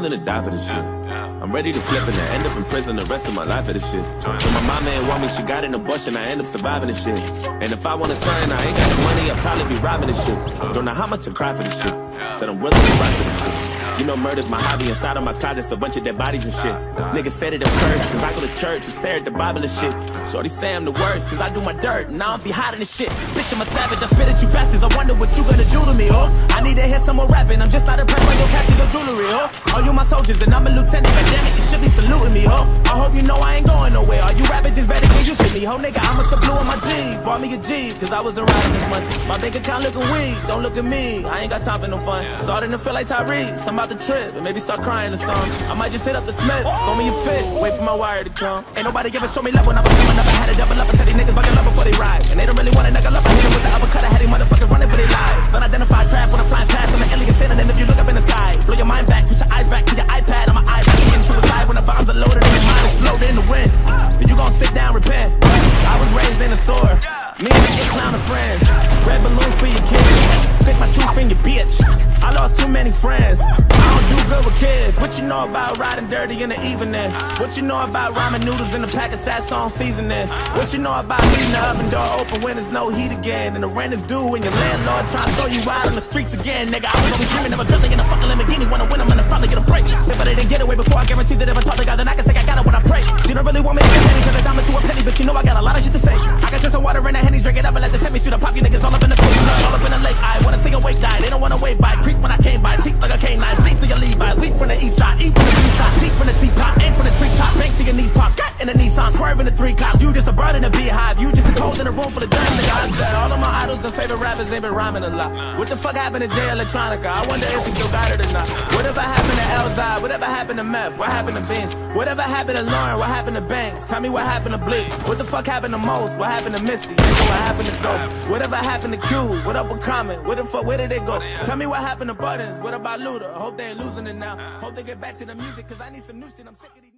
willing to die for this shit. I'm ready to flip and I end up in prison the rest of my life for this shit. So my mama ain't want me, she got an abortion, I end up surviving this shit. And if I want a son, I ain't got the money, I'll probably be robbing this shit. Don't know how much I cry for this shit. Said I'm willing to fight for this shit. You know murder's my hobby inside of my closet's a bunch of dead bodies and shit. Niggas said it at first, cause I go to church and stare at the Bible and shit. Shorty say I'm the worst, cause I do my dirt, and I don't be hiding this shit. Bitch, I'm a savage, I spit at you bastards, I wonder what you gonna do to me, oh. I need to hear some more rapping, I'm just not impressed by your cash and your All you my soldiers, and I'm a lieutenant, but damn it, you should be saluting me, oh. I hope you know I ain't going nowhere, all you rapping just better get used to me, ho nigga, I must have blew on my jeans, bought me a Jeep, cause I wasn't riding as much. My bank account looking weak, don't look at me, I ain't got time for no fun. Starting to feel like Tyrese, I'm about to trip, and maybe start crying or something. I might just hit up the Smiths, throw me a fit, wait for my wire to come. Ain't nobody ever show me love when I was coming up. I had to double up and tell these niggas buckle up before they ride. And they Me and the clown of friends. Red balloons for your kids. Stick my tooth in your bitch. I lost too many friends. I don't do good with kids. What you know about riding dirty in the evening? What you know about ramen noodles in a pack of Sazón seasoning? What you know about leaving the oven door open when there's no heat again? And the rent is due and your landlord trying to throw you out on the streets again, nigga. I was always dreaming of a Bentley in a fucking Lamborghini. Wanna win, I'm gonna finally get a break. If I didn't get away before, I guarantee that if I talk to God, then I can say I got it when I pray. She don't really want me to get any cause I diamond to a penny, but you know I got a lot up let shoot a pop. You niggas all up in the blood all up in the lake. I wanna see a wake die, they don't wanna wave by. Creep when I came by, teeth like a canine, bleed through your Levi, weep from the east side, eat from the east side, teeth from the teapot, aim from the treetop, bank to your knees pop, skirt in the Nissan, swerve in the three cops. You just a bird in a beehive, you just a cold in a room full of said all of my idols and favorite rappers ain't been rhyming a lot. What the fuck happened to Jay Electronica? I wonder if he still got it or not. Whatever happened to Meth? What happened to Vince? Whatever happened to Lauryn? What happened to Banks? Tell me what happened to Blick? What the fuck happened to Mos? What happened to Missy? What happened to Ghost? Whatever happened to Q? What up with Common? Where the fuck, where did they go? Tell me what happened to Buttons? What about Luda? Hope they ain't losing it now. Hope they get back to the music, cause I need some new shit. I'm sick of these.